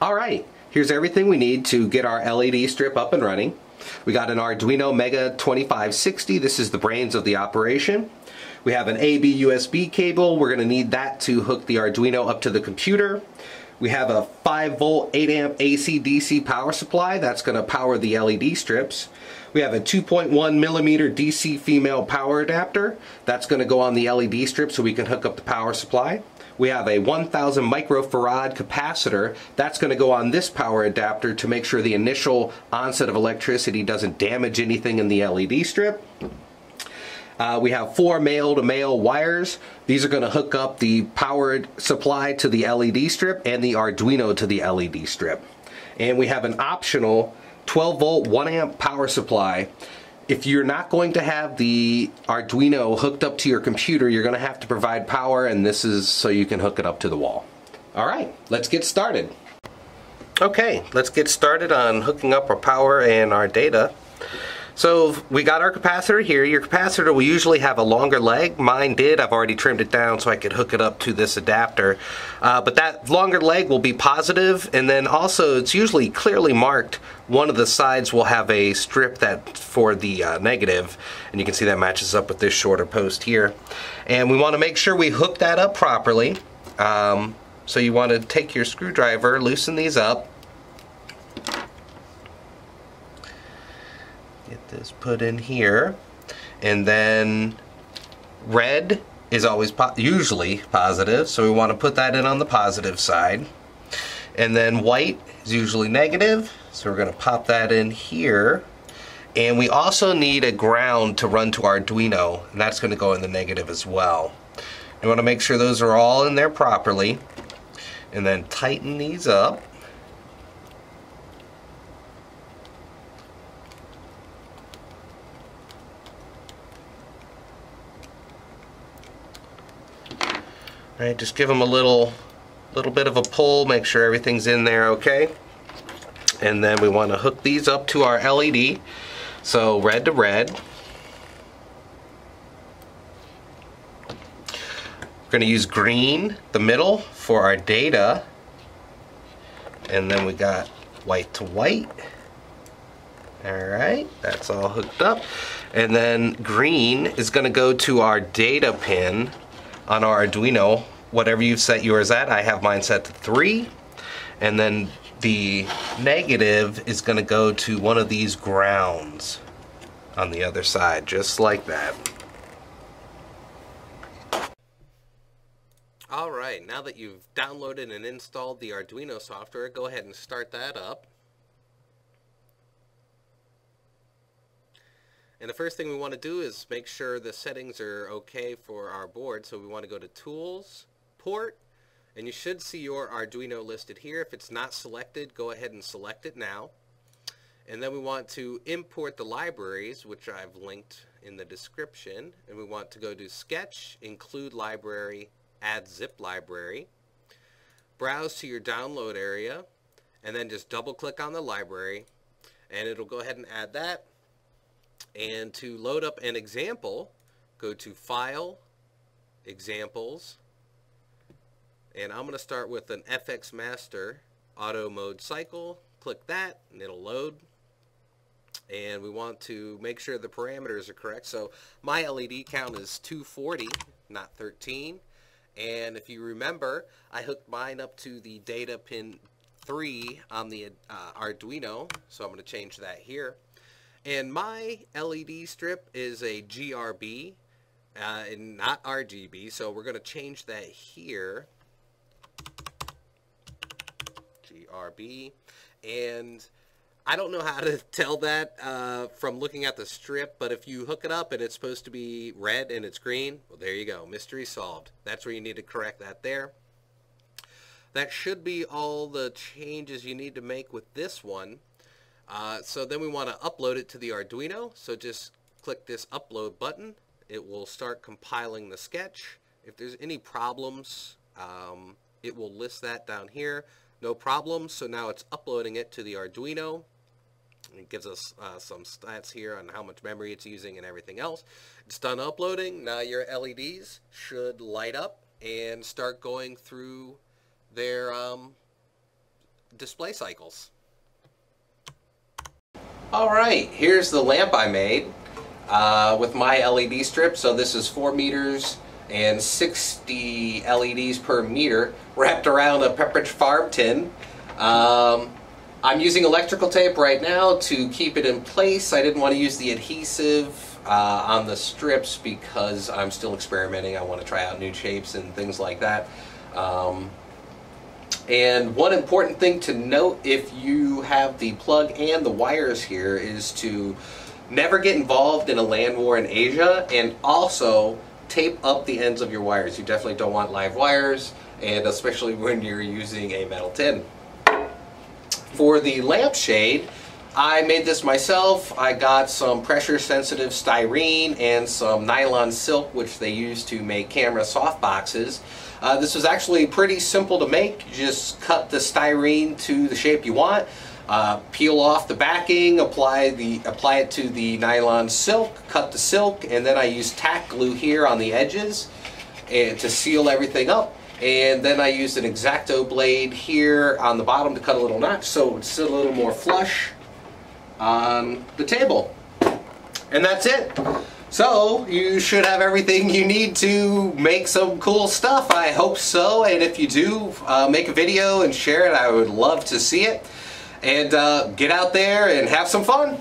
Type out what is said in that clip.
Alright, here's everything we need to get our LED strip up and running. We got an Arduino Mega 2560, this is the brains of the operation. We have an AB USB cable, we're going to need that to hook the Arduino up to the computer. We have a 5 volt 8 amp AC DC power supply that's going to power the LED strips. We have a 2.1 millimeter DC female power adapter that's going to go on the LED strip so we can hook up the power supply. We have a 1000 microfarad capacitor. That's going to go on this power adapter to make sure the initial onset of electricity doesn't damage anything in the LED strip. Uh, we have four male-to-male -male wires. These are going to hook up the powered supply to the LED strip and the Arduino to the LED strip. And we have an optional 12 volt 1 amp power supply if you're not going to have the Arduino hooked up to your computer, you're going to have to provide power, and this is so you can hook it up to the wall. All right, let's get started. Okay, let's get started on hooking up our power and our data. So we got our capacitor here. Your capacitor will usually have a longer leg. Mine did. I've already trimmed it down so I could hook it up to this adapter. Uh, but that longer leg will be positive, and then also it's usually clearly marked. One of the sides will have a strip that for the uh, negative, and you can see that matches up with this shorter post here. And we want to make sure we hook that up properly. Um, so you want to take your screwdriver, loosen these up, This put in here. And then red is always po usually positive, so we want to put that in on the positive side. And then white is usually negative, so we're going to pop that in here. And we also need a ground to run to Arduino, and that's going to go in the negative as well. You want to make sure those are all in there properly. And then tighten these up. Just give them a little, little bit of a pull, make sure everything's in there okay. And then we want to hook these up to our LED. So red to red. We're going to use green, the middle, for our data. And then we got white to white. Alright, that's all hooked up. And then green is going to go to our data pin on our Arduino, whatever you've set yours at, I have mine set to 3. And then the negative is going to go to one of these grounds on the other side, just like that. Alright, now that you've downloaded and installed the Arduino software, go ahead and start that up. And the first thing we want to do is make sure the settings are okay for our board. So we want to go to Tools, Port, and you should see your Arduino listed here. If it's not selected, go ahead and select it now. And then we want to import the libraries, which I've linked in the description. And we want to go to Sketch, Include Library, Add Zip Library. Browse to your download area, and then just double click on the library, and it'll go ahead and add that. And to load up an example, go to File, Examples, and I'm going to start with an FX Master auto mode cycle. Click that and it'll load. And we want to make sure the parameters are correct. So my LED count is 240, not 13. And if you remember, I hooked mine up to the data pin 3 on the uh, Arduino. So I'm going to change that here. And my LED strip is a GRB uh, and not RGB, so we're going to change that here. GRB. And I don't know how to tell that uh, from looking at the strip, but if you hook it up and it's supposed to be red and it's green, well, there you go. Mystery solved. That's where you need to correct that there. That should be all the changes you need to make with this one. Uh, so then we want to upload it to the Arduino. So just click this upload button. It will start compiling the sketch. If there's any problems, um, it will list that down here. No problems. So now it's uploading it to the Arduino. It gives us uh, some stats here on how much memory it's using and everything else. It's done uploading. Now your LEDs should light up and start going through their um, display cycles. Alright, here's the lamp I made uh, with my LED strip. So this is 4 meters and 60 LEDs per meter wrapped around a Pepperidge Farm tin. Um, I'm using electrical tape right now to keep it in place. I didn't want to use the adhesive uh, on the strips because I'm still experimenting. I want to try out new shapes and things like that. Um, and one important thing to note if you have the plug and the wires here is to never get involved in a land war in Asia and also tape up the ends of your wires. You definitely don't want live wires and especially when you're using a metal tin. For the lampshade, I made this myself. I got some pressure sensitive styrene and some nylon silk which they use to make camera soft boxes. Uh, this was actually pretty simple to make. You just cut the styrene to the shape you want. Uh, peel off the backing, apply the apply it to the nylon silk, cut the silk, and then I use tack glue here on the edges and to seal everything up. And then I used an X-Acto blade here on the bottom to cut a little notch so it would sit a little more flush on the table. And that's it. So, you should have everything you need to make some cool stuff. I hope so. And if you do, uh, make a video and share it. I would love to see it and uh, get out there and have some fun.